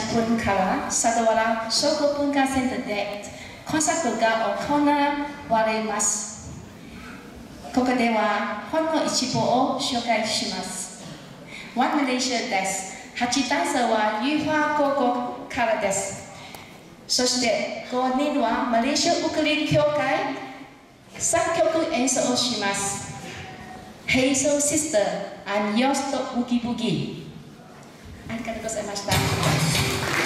30分から佐渡原総合文化センターでコンサートが行われます。ここではほんの一部を紹介します。One Malaysia です8ダンサーはユーファー高校からです。そして5人はマレーシアウクレレ協会作曲演奏をします。Hazel Sister and Yost Boogie Boogie Ennek az emás bármilyen.